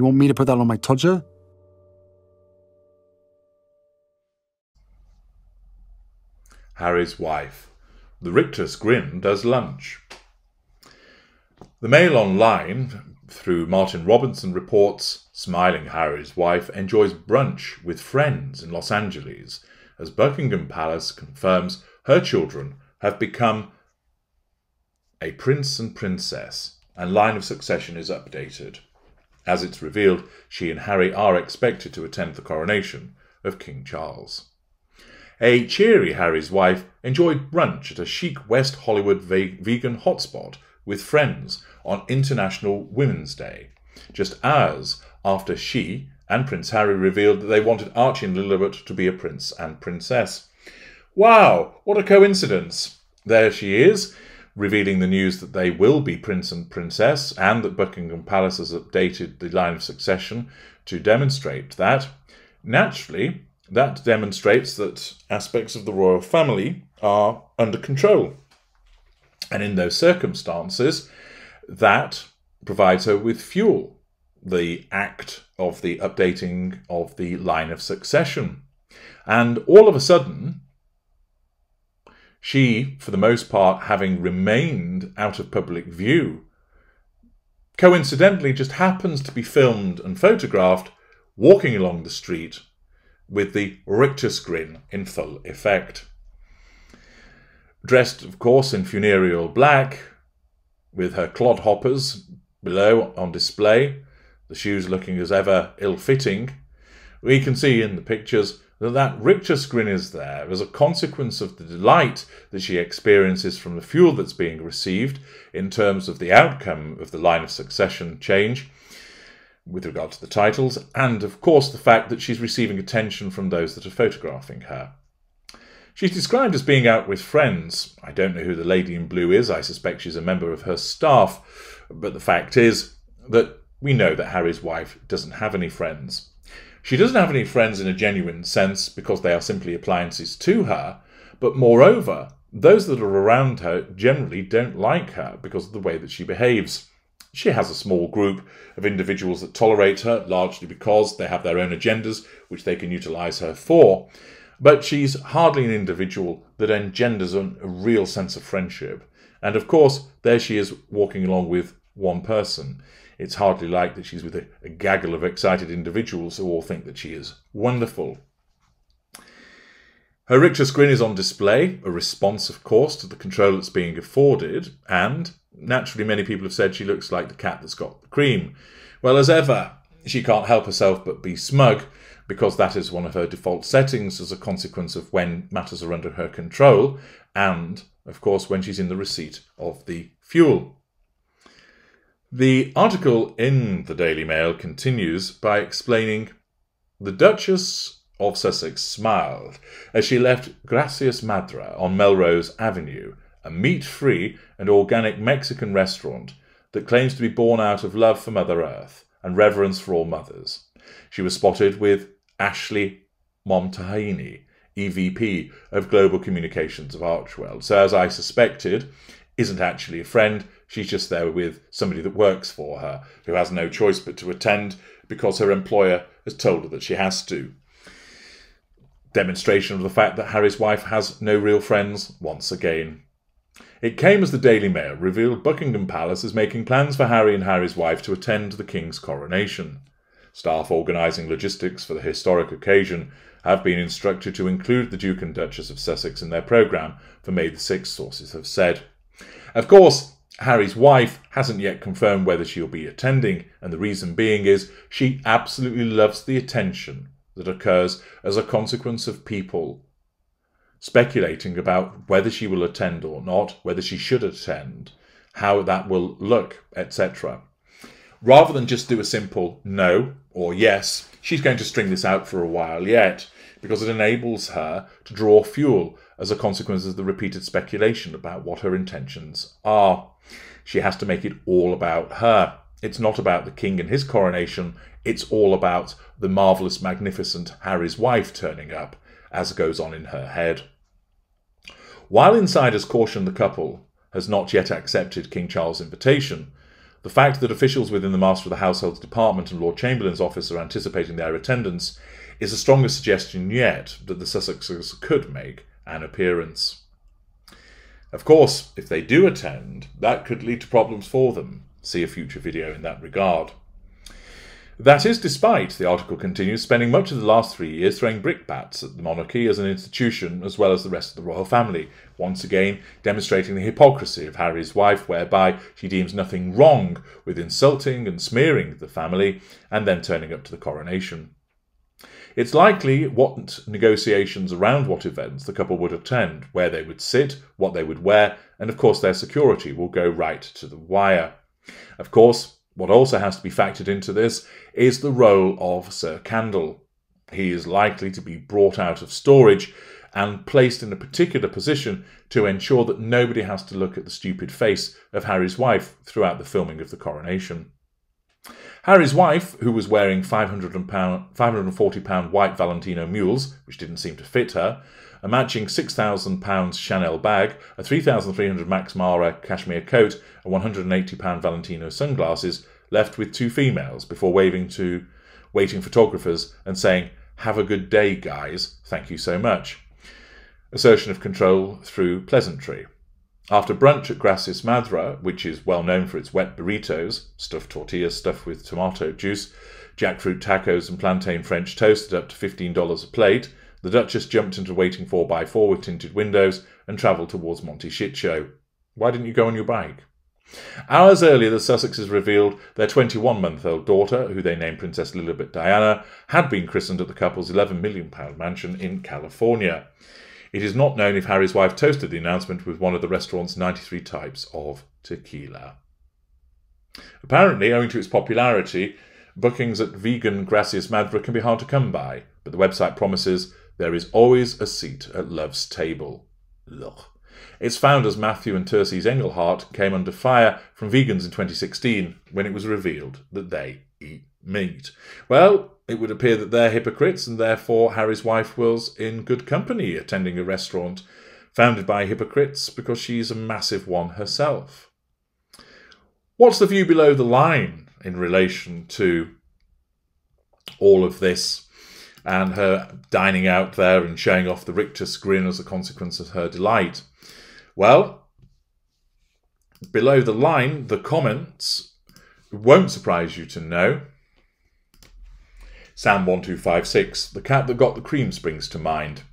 You want me to put that on my todger? Harry's wife. The rictus grin does lunch. The Mail Online, through Martin Robinson, reports smiling Harry's wife enjoys brunch with friends in Los Angeles as Buckingham Palace confirms her children have become a prince and princess, and line of succession is updated. As it's revealed, she and Harry are expected to attend the coronation of King Charles. A cheery Harry's wife enjoyed brunch at a chic West Hollywood vegan hotspot with friends on International Women's Day, just hours after she and Prince Harry revealed that they wanted Archie and Lilibet to be a prince and princess. Wow, what a coincidence! There she is, revealing the news that they will be prince and princess, and that Buckingham Palace has updated the line of succession to demonstrate that. Naturally, that demonstrates that aspects of the royal family are under control. And in those circumstances, that provides her with fuel, the act of the updating of the line of succession. And all of a sudden, she, for the most part, having remained out of public view, coincidentally just happens to be filmed and photographed walking along the street with the rictus grin in full effect. Dressed, of course, in funereal black, with her clodhoppers below on display, the shoes looking as ever ill fitting, we can see in the pictures that that rictus grin is there as a consequence of the delight that she experiences from the fuel that's being received in terms of the outcome of the line of succession change with regard to the titles, and of course the fact that she's receiving attention from those that are photographing her. She's described as being out with friends. I don't know who the lady in blue is. I suspect she's a member of her staff. But the fact is that we know that Harry's wife doesn't have any friends. She doesn't have any friends in a genuine sense because they are simply appliances to her. But moreover, those that are around her generally don't like her because of the way that she behaves. She has a small group of individuals that tolerate her, largely because they have their own agendas which they can utilize her for. But she's hardly an individual that engenders a real sense of friendship. And of course, there she is walking along with one person. It's hardly like that she's with a, a gaggle of excited individuals who all think that she is wonderful. Her rictus grin is on display, a response, of course, to the control that's being afforded, and naturally, many people have said she looks like the cat that's got the cream. Well, as ever, she can't help herself but be smug because that is one of her default settings as a consequence of when matters are under her control and, of course, when she's in the receipt of the fuel. The article in the Daily Mail continues by explaining the Duchess of Sussex smiled as she left Gracias Madre on Melrose Avenue, a meat free and organic Mexican restaurant that claims to be born out of love for Mother Earth and reverence for all mothers. She was spotted with Ashley Momtahini, EVP of Global Communications of Archewell. So, as I suspected, isn't actually a friend. She's just there with somebody that works for her, who has no choice but to attend because her employer has told her that she has to. Demonstration of the fact that Harry's wife has no real friends once again. It came as the Daily Mail revealed Buckingham Palace is making plans for Harry and Harry's wife to attend the King's coronation. Staff organising logistics for the historic occasion have been instructed to include the Duke and Duchess of Sussex in their programme for May the 6th, sources have said. Of course, Harry's wife hasn't yet confirmed whether she'll be attending, and the reason being is she absolutely loves the attention that occurs as a consequence of people speculating about whether she will attend or not, whether she should attend, how that will look, etc rather than just do a simple no or yes, she's going to string this out for a while yet because it enables her to draw fuel as a consequence of the repeated speculation about what her intentions are. She has to make it all about her. It's not about the king and his coronation, it's all about the marvellous, magnificent Harry's wife turning up, as goes on in her head. While insiders caution the couple has not yet accepted King Charles' invitation, the fact that officials within the Master of the Household's Department and Lord Chamberlain's office are anticipating their attendance is a stronger suggestion yet that the Sussexes could make an appearance. Of course, if they do attend, that could lead to problems for them. See a future video in that regard. That is despite, the article continues, spending much of the last three years throwing brickbats at the monarchy as an institution as well as the rest of the royal family, once again demonstrating the hypocrisy of Harry's wife, whereby she deems nothing wrong with insulting and smearing the family and then turning up to the coronation. It's likely what negotiations around what events the couple would attend, where they would sit, what they would wear, and of course their security will go right to the wire. Of course, what also has to be factored into this is the role of Sir Candle. He is likely to be brought out of storage and placed in a particular position to ensure that nobody has to look at the stupid face of Harry's wife throughout the filming of the coronation. Harry's wife, who was wearing £540 white Valentino mules, which didn't seem to fit her, a matching £6,000 Chanel bag, a 3,300 Max Mara cashmere coat, and £180 Valentino sunglasses, left with two females before waving to waiting photographers and saying, Have a good day, guys. Thank you so much. Assertion of control through pleasantry. After brunch at Gracias Madre, which is well known for its wet burritos, stuffed tortillas stuffed with tomato juice, jackfruit tacos, and plantain French toast at up to $15 a plate, the Duchess jumped into waiting 4x4 with tinted windows and travelled towards Monte. Why didn't you go on your bike? Hours earlier, the Sussexes revealed their 21 month old daughter, who they named Princess Lilibet Diana, had been christened at the couple's £11 million mansion in California. It is not known if Harry's wife toasted the announcement with one of the restaurant's 93 types of tequila. Apparently, owing to its popularity, bookings at vegan Gracias Madre can be hard to come by, but the website promises there is always a seat at love's table. Ugh. Its founders, Matthew and Terces Engelhart, came under fire from vegans in 2016 when it was revealed that they eat meat. Well, it would appear that they're hypocrites, and therefore Harry's wife was in good company attending a restaurant founded by hypocrites because she's a massive one herself. What's the view below the line in relation to all of this? and her dining out there and showing off the rictus grin as a consequence of her delight. Well, below the line, the comments won't surprise you to know. Sam1256, the cat that got the cream springs to mind.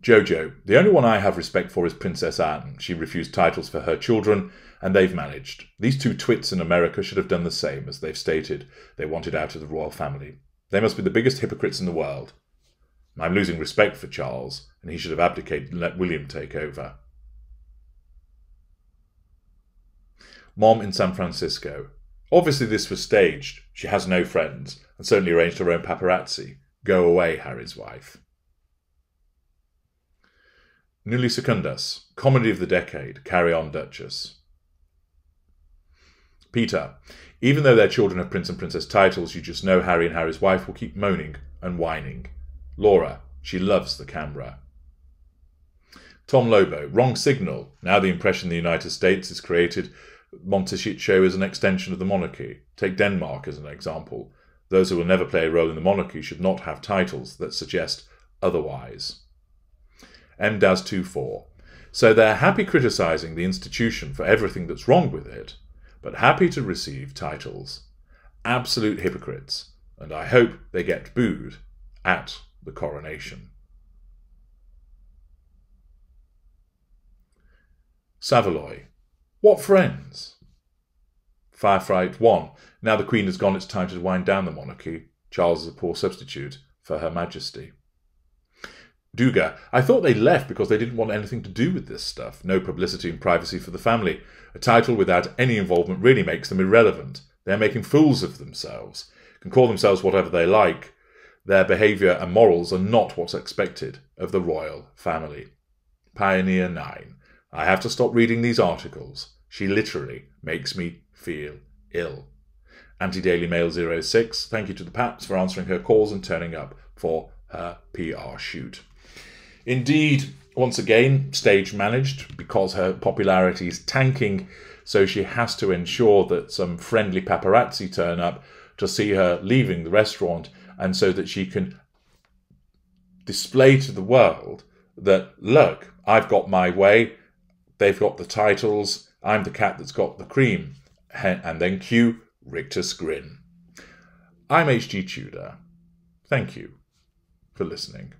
Jojo, the only one I have respect for is Princess Anne. She refused titles for her children, and they've managed. These two twits in America should have done the same, as they've stated they wanted out of the royal family. They must be the biggest hypocrites in the world. I'm losing respect for Charles, and he should have abdicated and let William take over. Mom in San Francisco. Obviously, this was staged. She has no friends, and certainly arranged her own paparazzi. Go away, Harry's wife. Nulli Secundus, Comedy of the Decade, Carry On Duchess. Peter, even though their children have prince and princess titles, you just know Harry and Harry's wife will keep moaning and whining. Laura, she loves the camera. Tom Lobo, wrong signal. Now the impression the United States is created Montecito is an extension of the monarchy. Take Denmark as an example. Those who will never play a role in the monarchy should not have titles that suggest otherwise. M. MDAS 24. So they're happy criticising the institution for everything that's wrong with it, but happy to receive titles. Absolute hypocrites, and I hope they get booed at the coronation. Savaloy. What friends? Firefight 1. Now the Queen has gone, it's time to wind down the monarchy. Charles is a poor substitute for Her Majesty. Duga, I thought they left because they didn't want anything to do with this stuff. No publicity and privacy for the family. A title without any involvement really makes them irrelevant. They're making fools of themselves. Can call themselves whatever they like. Their behaviour and morals are not what's expected of the royal family. Pioneer 9. I have to stop reading these articles. She literally makes me feel ill. Anti Daily Mail 06. Thank you to the Paps for answering her calls and turning up for her PR shoot. Indeed, once again, stage managed because her popularity is tanking so she has to ensure that some friendly paparazzi turn up to see her leaving the restaurant, and so that she can display to the world that, look, I've got my way, they've got the titles, I'm the cat that's got the cream. And then cue rictus grin. I'm H.G. Tudor. Thank you for listening.